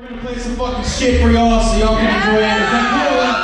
We're gonna play some fucking shit for y'all so y'all can enjoy it.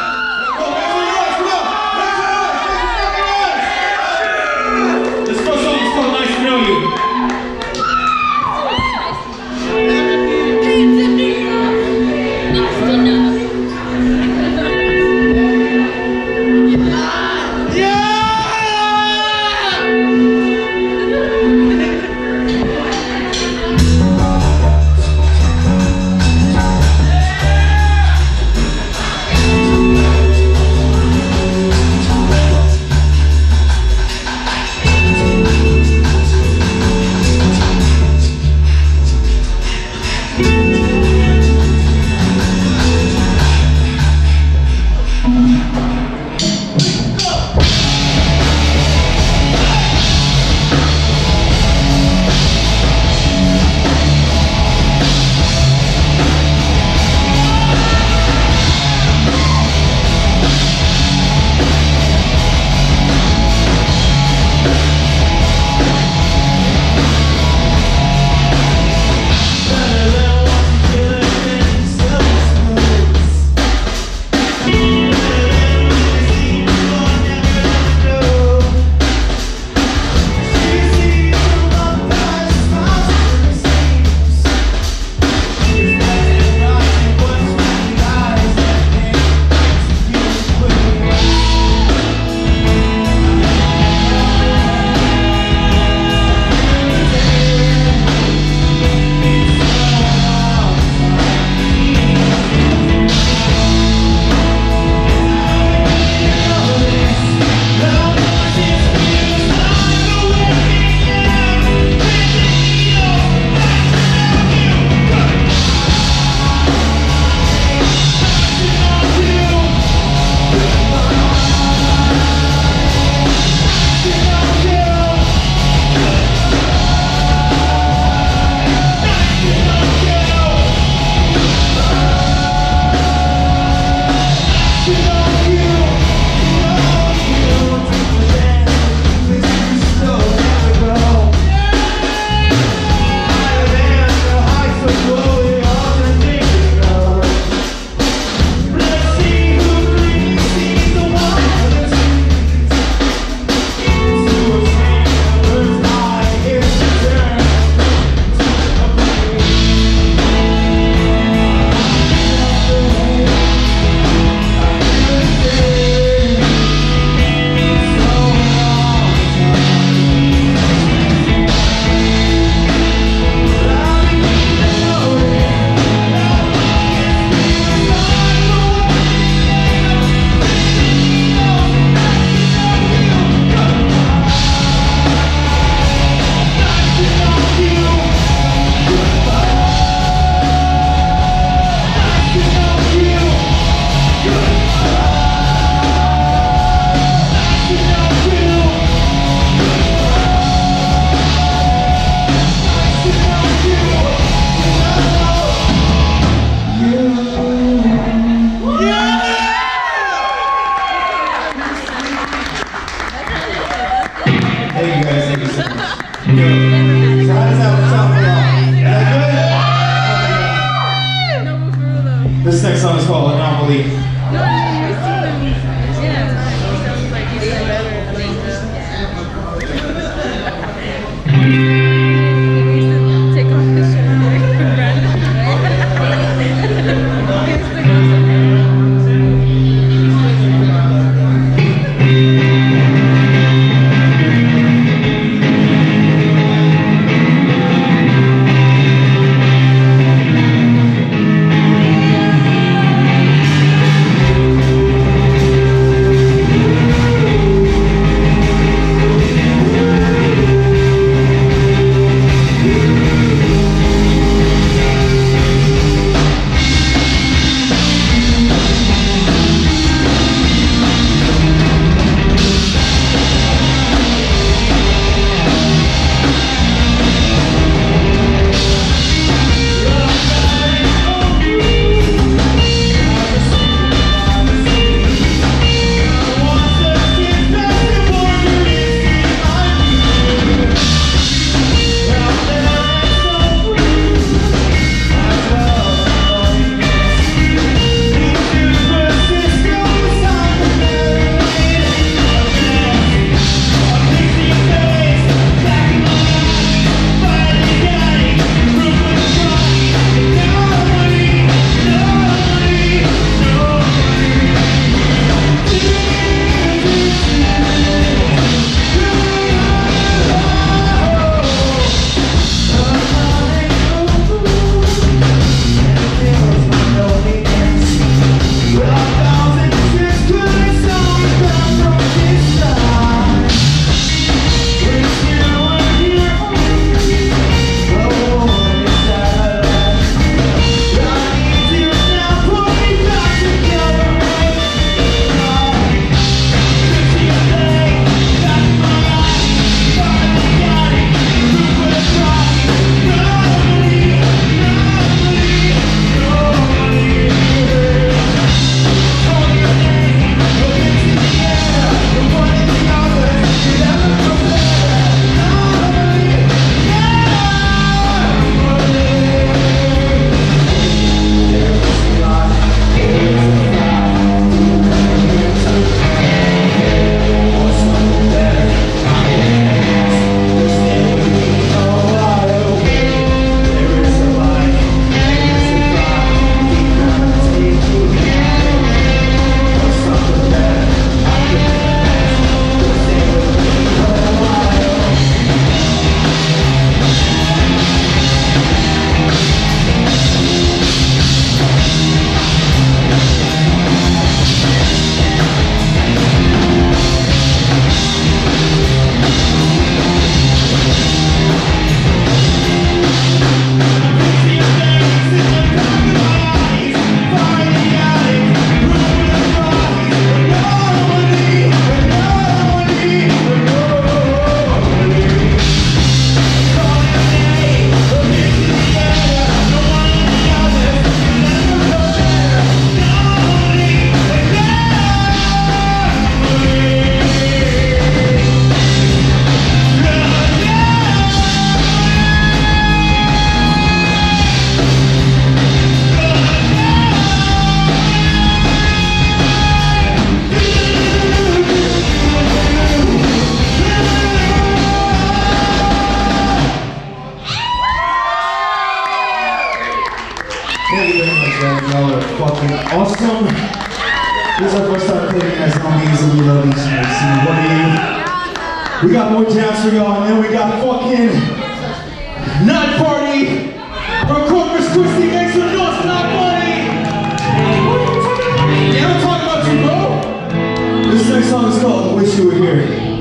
"Wish You Were Here."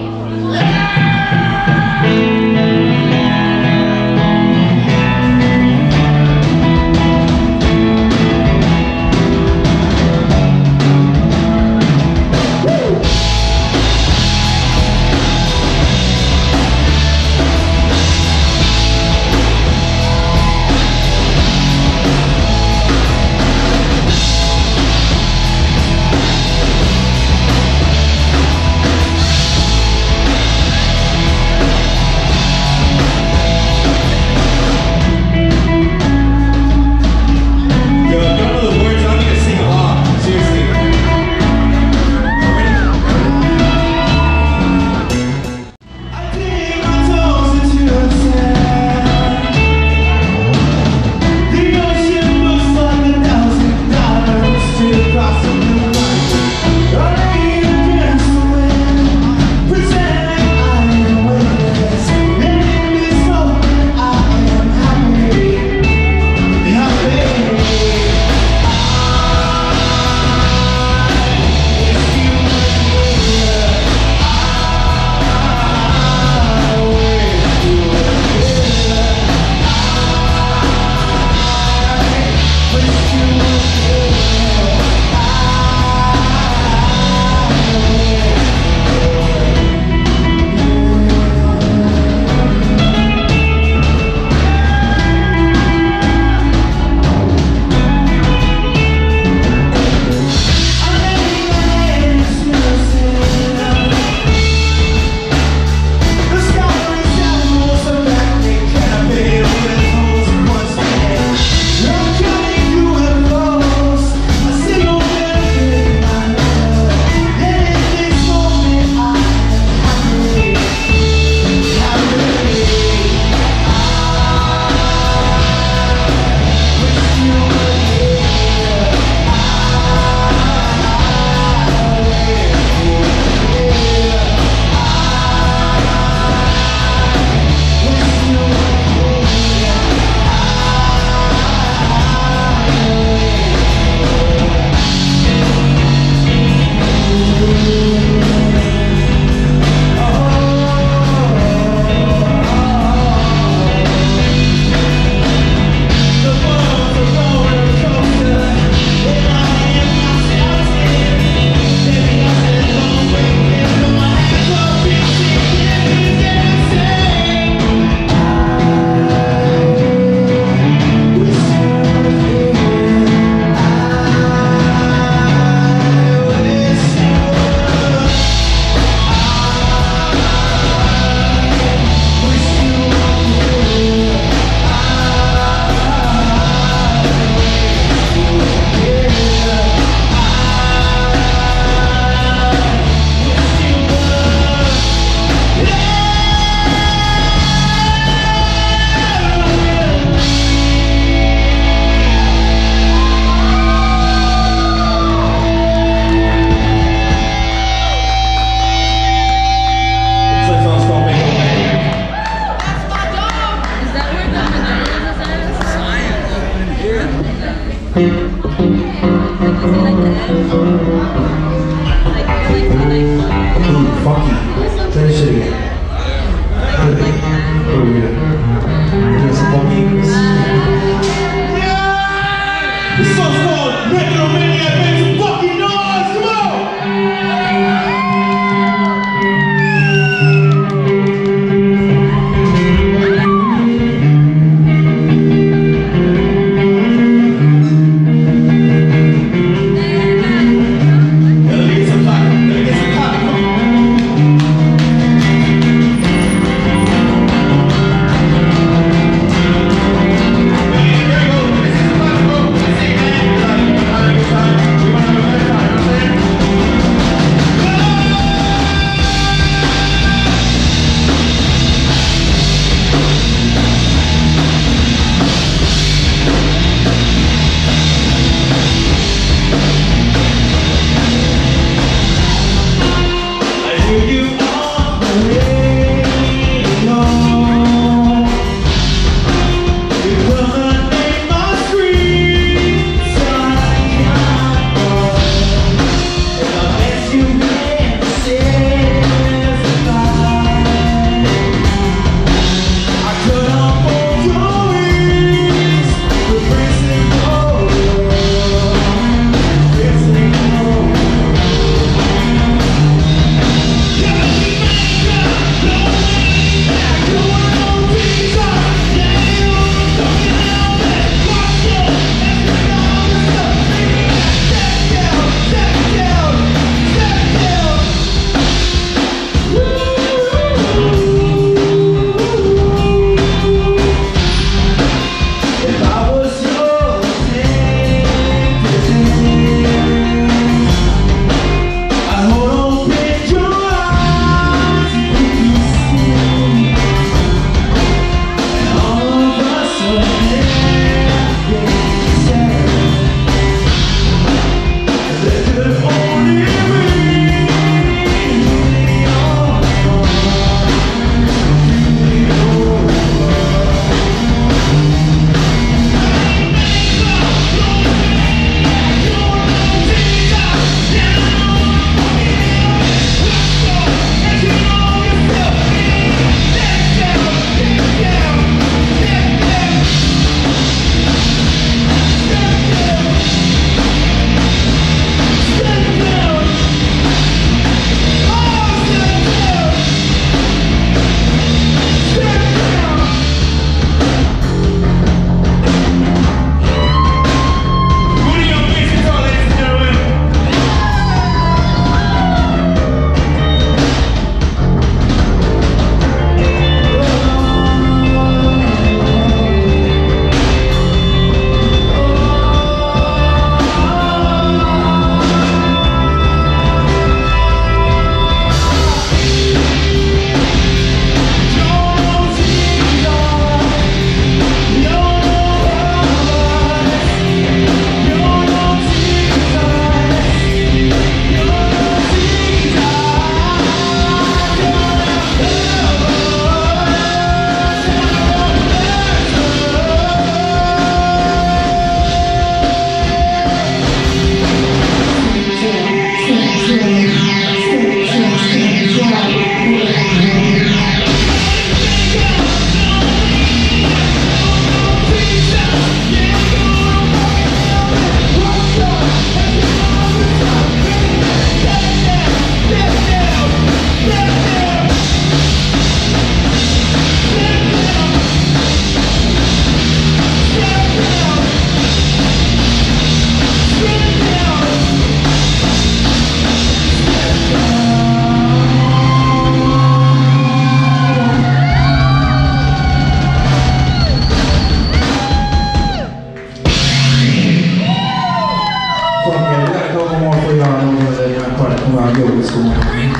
Ron, yo, what's going on, man?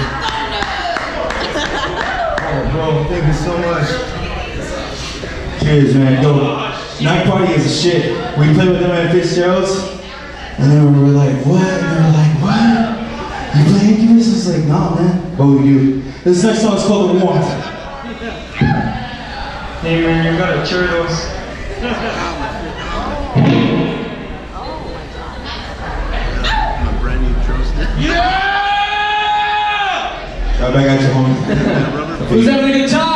Oh, bro, thank you so much. Cheers, man. Yo, night party is a shit. We played with them at Fitzgerald's, and then we were like, what? And they were like, what? You play Incubus? I was like, nah, man. But we do. This next song is called The Warmth. Hey man, you got a churros. Oh, Right back at you, homie. Who's having a good time?